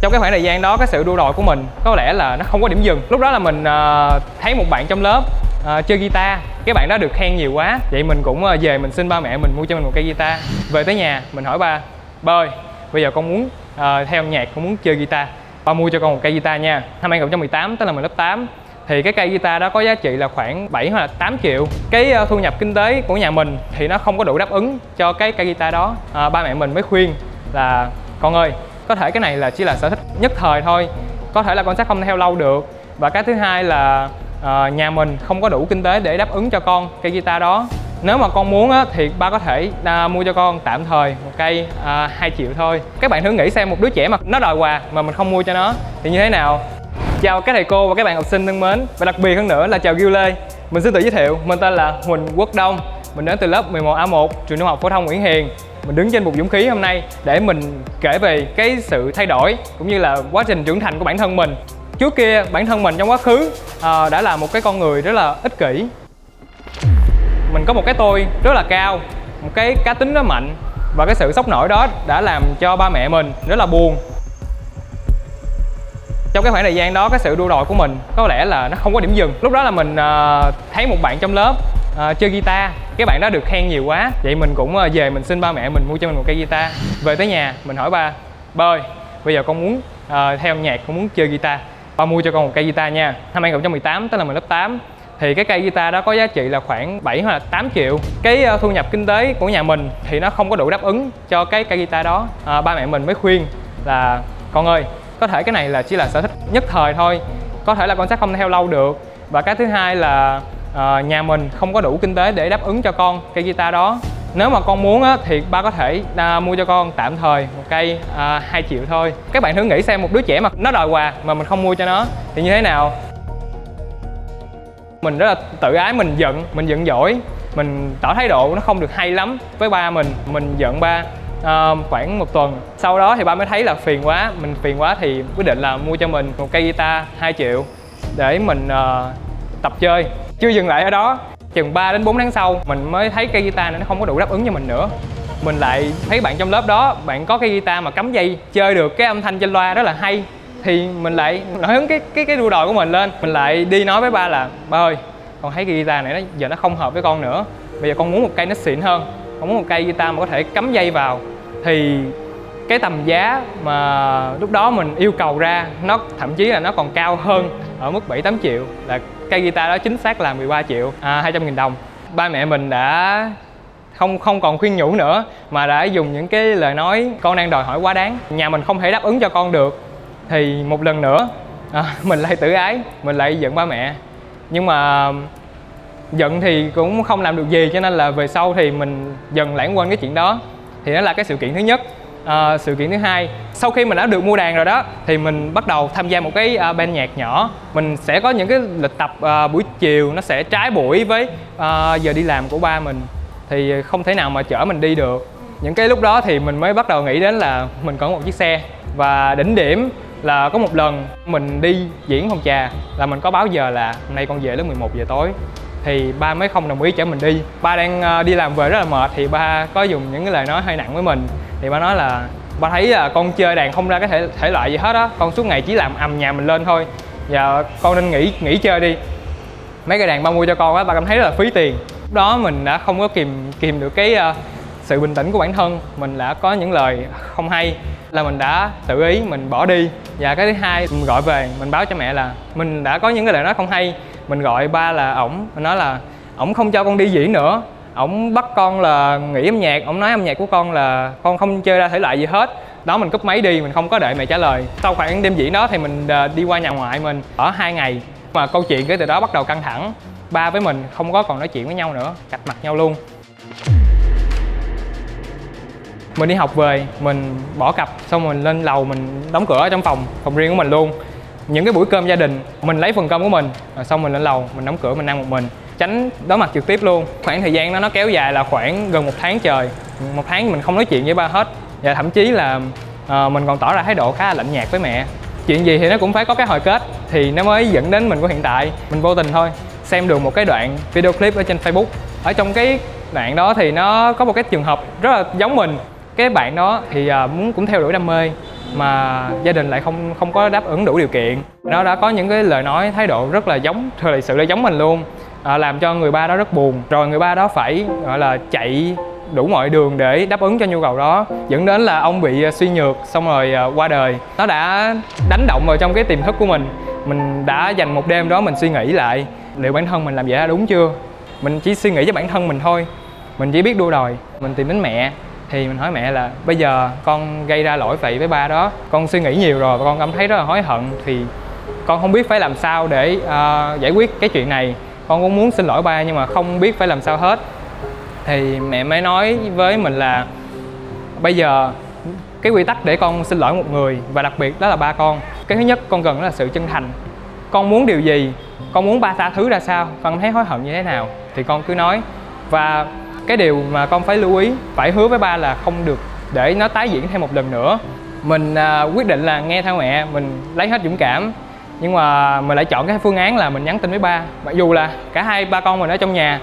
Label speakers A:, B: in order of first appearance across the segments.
A: trong cái khoảng thời gian đó cái sự đua đòi của mình có lẽ là nó không có điểm dừng. Lúc đó là mình uh, thấy một bạn trong lớp uh, chơi guitar. Cái bạn đó được khen nhiều quá. Vậy mình cũng uh, về mình xin ba mẹ mình mua cho mình một cây guitar. Về tới nhà mình hỏi ba ba ơi bây giờ con muốn uh, theo nhạc con muốn chơi guitar. Ba mua cho con một cây guitar nha. Năm 2018 tức là mình lớp 8 thì cái cây guitar đó có giá trị là khoảng 7 hoặc là 8 triệu. Cái uh, thu nhập kinh tế của nhà mình thì nó không có đủ đáp ứng cho cái cây guitar đó. Uh, ba mẹ mình mới khuyên là con ơi có thể cái này là chỉ là sở thích nhất thời thôi. Có thể là con sẽ không theo lâu được. Và cái thứ hai là uh, nhà mình không có đủ kinh tế để đáp ứng cho con cây guitar đó. Nếu mà con muốn á, thì ba có thể à, mua cho con tạm thời một cây à, 2 triệu thôi. Các bạn thử nghĩ xem một đứa trẻ mà nó đòi quà mà mình không mua cho nó thì như thế nào? Chào các thầy cô và các bạn học sinh thân mến. Và đặc biệt hơn nữa là chào Gil Lê. Mình xin tự giới thiệu mình tên là Huỳnh Quốc Đông. Mình đến từ lớp 11A1 trường trung học phổ thông Nguyễn Hiền mình đứng trên một dũng khí hôm nay để mình kể về cái sự thay đổi cũng như là quá trình trưởng thành của bản thân mình. Trước kia bản thân mình trong quá khứ à, đã là một cái con người rất là ích kỷ. Mình có một cái tôi rất là cao một cái cá tính nó mạnh và cái sự sốc nổi đó đã làm cho ba mẹ mình rất là buồn. Trong cái khoảng thời gian đó cái sự đua đòi của mình có lẽ là nó không có điểm dừng. Lúc đó là mình uh, thấy một bạn trong lớp uh, chơi guitar cái bạn đó được khen nhiều quá. Vậy mình cũng ờ, về mình xin ba mẹ mình mua cho mình một cây guitar. Về tới nhà mình hỏi ba ba ơi bây giờ con muốn uh, theo nhạc con muốn chơi guitar. Ba mua cho con một cây guitar nha. Năm 2018 tức là mình lớp 8 thì cái cây guitar đó có giá trị là khoảng 7 hoặc là 8 triệu. Cái uh, thu nhập kinh tế của nhà mình thì nó không có đủ đáp ứng cho cái cây guitar đó. Uh, ba mẹ mình mới khuyên là con ơi có thể cái này là chỉ là sở thích nhất thời thôi. Có thể là con sẽ không theo lâu được. Và cái thứ hai là uh, nhà mình không có đủ kinh tế để đáp ứng cho con cây guitar đó. Nếu mà con muốn á, thì ba có thể à, mua cho con tạm thời một cây à, 2 triệu thôi. Các bạn thử nghĩ xem một đứa trẻ mà nó đòi quà mà mình không mua cho nó thì như thế nào? Mình rất là tự ái mình giận mình giận dỗi. Mình tỏ thái độ nó không được hay lắm với ba mình mình giận ba à, khoảng một tuần. Sau đó thì ba mới thấy là phiền quá mình phiền quá thì quyết định là mua cho mình một cây guitar 2 triệu để mình à, tập chơi chưa dừng lại ở đó. Chừng 3 đến 4 tháng sau, mình mới thấy cây guitar này nó không có đủ đáp ứng cho mình nữa. Mình lại thấy bạn trong lớp đó, bạn có cây guitar mà cắm dây, chơi được cái âm thanh trên loa rất là hay. Thì mình lại nổi hứng cái cái cái đua đòi của mình lên. Mình lại đi nói với ba là, ba ơi, con thấy cây guitar này nó, giờ nó không hợp với con nữa. Bây giờ con muốn một cây nó xịn hơn. Con muốn một cây guitar mà có thể cắm dây vào. Thì cái tầm giá mà lúc đó mình yêu cầu ra nó thậm chí là nó còn cao hơn ở mức 7 8 triệu. Là cây guitar đó chính xác là 13 triệu à, 200 nghìn đồng. Ba mẹ mình đã không không còn khuyên nhủ nữa mà đã dùng những cái lời nói con đang đòi hỏi quá đáng. Nhà mình không thể đáp ứng cho con được thì một lần nữa à, mình lại tự ái mình lại giận ba mẹ. Nhưng mà giận thì cũng không làm được gì cho nên là về sau thì mình dần lãng quên cái chuyện đó. Thì đó là cái sự kiện thứ nhất uh, sự kiện thứ hai. Sau khi mình đã được mua đàn rồi đó thì mình bắt đầu tham gia một cái ờ, uh, band nhạc nhỏ. Mình sẽ có những cái lịch tập uh, buổi chiều nó sẽ trái buổi với uh, giờ đi làm của ba mình. Thì không thể nào mà chở mình đi được. Những cái lúc đó thì mình mới bắt đầu nghĩ đến là mình có một chiếc xe. Và đỉnh điểm là có một lần mình đi diễn phòng trà là mình có báo giờ là hôm nay con về lúc 11 giờ tối. Thì ba mới không đồng ý chở mình đi. Ba đang đi làm về rất là mệt thì ba có dùng những cái lời nói hơi nặng với mình thì ba nói là ba thấy là con chơi đàn không ra cái thể thể loại gì hết á con suốt ngày chỉ làm ầm nhà mình lên thôi. Và con nên nghỉ nghỉ chơi đi. Mấy cái đàn ba mua cho con á ba cảm thấy rất là phí tiền. Lúc đó mình đã không có kìm kìm được cái uh, sự bình tĩnh của bản thân mình đã có những lời không hay là mình đã tự ý mình bỏ đi. Và cái thứ hai mình gọi về mình báo cho mẹ là mình đã có những cái lời nói không hay. Mình gọi ba là ổng mình nói là ổng không cho con đi diễn nữa ổng bắt con là nghỉ âm nhạc, ổng nói âm nhạc của con là con không chơi ra thể loại gì hết. Đó, mình cúp máy đi, mình không có đợi mẹ trả lời. Sau khoảng đêm diễn đó thì mình ờ, đi qua nhà ngoại mình. Ở hai ngày mà câu chuyện kể từ đó bắt đầu căng thẳng. Ba với mình không có còn nói chuyện với nhau nữa cạch mặt nhau luôn. Mình đi học về, mình bỏ cặp, xong mình lên lầu mình đóng cửa ở trong phòng phòng riêng của mình luôn. Những cái buổi cơm gia đình, mình lấy phần cơm của mình, rồi xong mình lên lầu, mình đóng cửa, mình ăn một mình tránh đối mặt trực tiếp luôn. Khoảng thời gian đó nó kéo dài là khoảng gần một tháng trời. Một tháng mình không nói chuyện với ba hết. Và thậm chí là uh, mình còn tỏ ra thái độ khá là lạnh nhạt với mẹ. Chuyện gì thì nó cũng phải có cái hồi kết thì nó mới dẫn đến mình của hiện tại. Mình vô tình thôi. Xem được một cái đoạn video clip ở trên facebook. Ở trong cái đoạn đó thì nó có một cái trường hợp rất là giống mình. Cái bạn đó thì uh, muốn cũng theo đuổi đam mê mà gia đình lại không không có đáp ứng đủ điều kiện. Nó đã có những cái lời nói thái độ rất là giống thật sự là giống mình luôn à, làm cho người ba đó rất buồn. Rồi người ba đó phải gọi là chạy đủ mọi đường để đáp ứng cho nhu cầu đó. Dẫn đến là ông bị ờ, suy nhược xong rồi ờ, qua đời. Nó đã đánh động vào trong cái tiềm thức của mình. Mình đã dành một đêm đó mình suy nghĩ lại liệu bản thân mình làm vậy là đúng chưa? Mình chỉ suy nghĩ cho bản thân mình thôi. Mình chỉ biết đua đòi mình tìm đến mẹ. Thì mình hỏi mẹ là bây giờ con gây ra lỗi vậy với ba đó. Con suy nghĩ nhiều rồi và con cảm thấy rất là hối hận. Thì con không biết phải làm sao để uh, giải quyết cái chuyện này con cũng muốn xin lỗi ba nhưng mà không biết phải làm sao hết. Thì mẹ mới nói với mình là bây giờ cái quy tắc để con xin lỗi một người và đặc biệt đó là ba con. Cái thứ nhất con cần đó là sự chân thành. Con muốn điều gì con muốn ba tha thứ ra sao con thấy hối hận như thế nào thì con cứ nói. Và cái điều mà con phải lưu ý phải hứa với ba là không được để nó tái diễn thêm một lần nữa. Mình à, quyết định là nghe theo mẹ mình lấy hết dũng cảm nhưng mà mình lại chọn cái phương án là mình nhắn tin với ba. Mặc dù là cả hai ba con mình ở trong nhà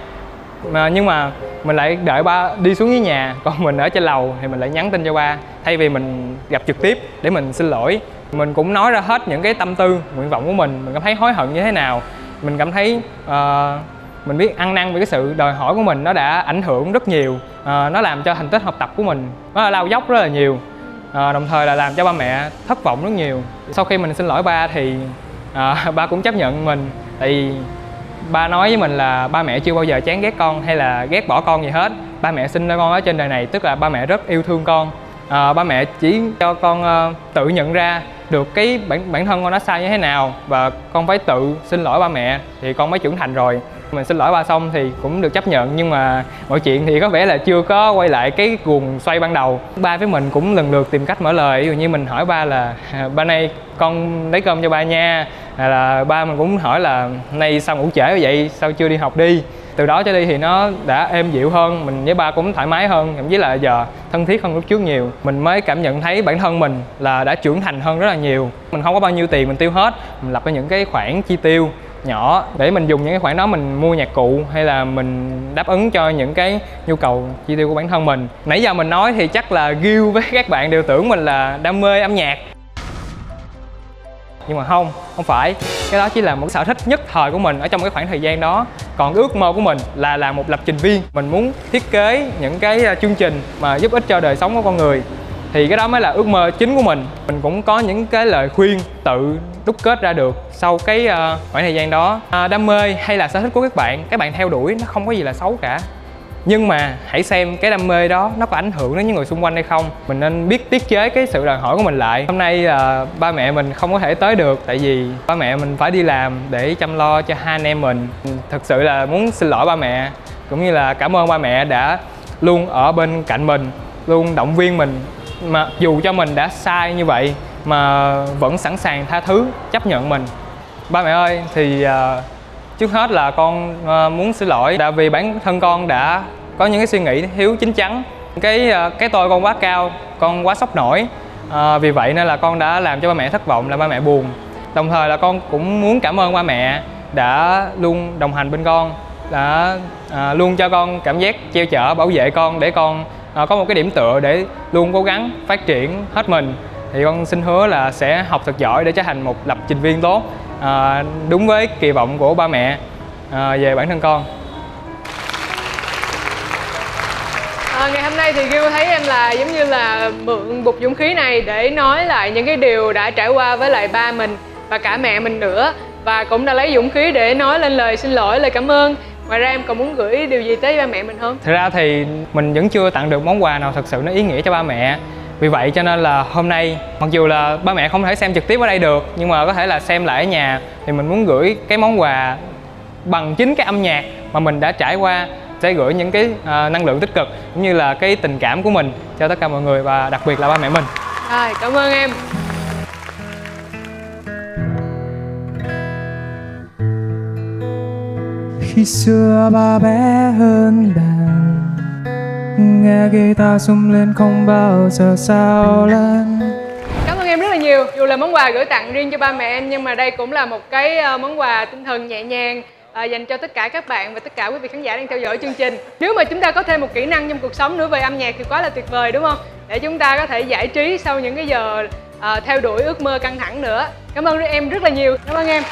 A: mà nhưng mà mình lại đợi ba đi xuống dưới nhà. Còn mình ở trên lầu thì mình lại nhắn tin cho ba thay vì mình gặp trực tiếp để mình xin lỗi. Mình cũng nói ra hết những cái tâm tư nguyện vọng của mình. Mình cảm thấy hối hận như thế nào. Mình cảm thấy uh, mình biết ăn năn về cái sự đòi hỏi của mình nó đã ảnh hưởng rất nhiều. Uh, nó làm cho thành tích học tập của mình nó lao dốc rất là nhiều. Uh, đồng thời là làm cho ba mẹ thất vọng rất nhiều. Sau khi mình xin lỗi ba thì à, ba cũng chấp nhận mình. Tại vì ba nói với mình là ba mẹ chưa bao giờ chán ghét con hay là ghét bỏ con gì hết. Ba mẹ sinh ra con ở trên đời này tức là ba mẹ rất yêu thương con. À, ba mẹ chỉ cho con uh, tự nhận ra được cái bản bản thân con nó sai như thế nào và con phải tự xin lỗi ba mẹ thì con mới trưởng thành rồi. Mình xin lỗi ba xong thì cũng được chấp nhận nhưng mà mọi chuyện thì có vẻ là chưa có quay lại cái guồng xoay ban đầu. Ba với mình cũng lần lượt tìm cách mở lời ví dụ như mình hỏi ba là ba nay con lấy cơm cho ba nha hay là ba mình cũng hỏi là nay sao ngủ trễ vậy? Sao chưa đi học đi? Từ đó trở đi thì nó đã êm dịu hơn, mình với ba cũng thoải mái hơn. Thậm chí là giờ thân thiết hơn lúc trước nhiều. Mình mới cảm nhận thấy bản thân mình là đã trưởng thành hơn rất là nhiều. Mình không có bao nhiêu tiền mình tiêu hết, mình lập ra những cái khoản chi tiêu nhỏ để mình dùng những cái khoản đó mình mua nhạc cụ hay là mình đáp ứng cho những cái nhu cầu chi tiêu của bản thân mình. Nãy giờ mình nói thì chắc là Gil với các bạn đều tưởng mình là đam mê âm nhạc nhưng mà không không phải. Cái đó chỉ là một sở thích nhất thời của mình ở trong cái khoảng thời gian đó. Còn ước mơ của mình là làm một lập trình viên. Mình muốn thiết kế những cái à, chương trình mà giúp ích cho đời sống của con người. Thì cái đó mới là ước mơ chính của mình. Mình cũng có những cái lời khuyên tự đúc kết ra được sau cái uh, khoảng thời gian đó. Uh, đam mê hay là sở thích của các bạn các bạn theo đuổi nó không có gì là xấu cả nhưng mà hãy xem cái đam mê đó nó có ảnh hưởng đến những người xung quanh hay không. Mình nên biết tiết chế cái sự đòi hỏi của mình lại. Hôm nay là ba mẹ mình không có thể tới được tại vì ba mẹ mình phải đi làm để chăm lo cho hai anh em mình. Thực sự là muốn xin lỗi ba mẹ cũng như là cảm ơn ba mẹ đã luôn ở bên cạnh mình luôn động viên mình. Mà dù cho mình đã sai như vậy mà vẫn sẵn sàng tha thứ chấp nhận mình. Ba mẹ ơi thì uh, trước hết là con ờ, muốn xin lỗi đã vì bản thân con đã có những cái suy nghĩ thiếu chín chắn. Cái ờ, cái tôi con quá cao con quá sốc nổi. À, vì vậy nên là con đã làm cho ba mẹ thất vọng làm ba mẹ buồn. Đồng thời là con cũng muốn cảm ơn ba mẹ đã luôn đồng hành bên con đã à, luôn cho con cảm giác treo chở bảo vệ con để con à, có một cái điểm tựa để luôn cố gắng phát triển hết mình. Thì con xin hứa là sẽ học thật giỏi để trở thành một lập trình viên tốt à, đúng với kỳ vọng của ba mẹ à, về bản thân con.
B: À, ngày hôm nay thì Gil thấy em là giống như là mượn bục dũng khí này để nói lại những cái điều đã trải qua với lại ba mình và cả mẹ mình nữa và cũng đã lấy dũng khí để nói lên lời xin lỗi lời cảm ơn. Ngoài ra em còn muốn gửi điều gì tới ba mẹ mình không?
A: Thực ra thì mình vẫn chưa tặng được món quà nào thật sự nó ý nghĩa cho ba mẹ vì vậy cho nên là hôm nay mặc dù là ba mẹ không thể xem trực tiếp ở đây được nhưng mà có thể là xem lại ở nhà thì mình muốn gửi cái món quà bằng chính cái âm nhạc mà mình đã trải qua sẽ gửi những cái uh, năng lượng tích cực cũng như là cái tình cảm của mình cho tất cả mọi người và đặc biệt là ba mẹ mình.
B: Rồi, cảm ơn em.
C: khi xưa ba bé hơn đàn nghe guitar sung lên không bao giờ sao lên.
B: Cảm ơn em rất là nhiều dù là món quà gửi tặng riêng cho ba mẹ em nhưng mà đây cũng là một cái ờ, món quà tinh thần nhẹ nhàng à, dành cho tất cả các bạn và tất cả quý vị khán giả đang theo dõi chương trình. Nếu mà chúng ta có thêm một kỹ năng trong cuộc sống nữa về âm nhạc thì quá là tuyệt vời đúng không? Để chúng ta có thể giải trí sau những cái giờ à, theo đuổi ước mơ căng thẳng nữa. Cảm ơn em rất là nhiều. Cảm ơn em.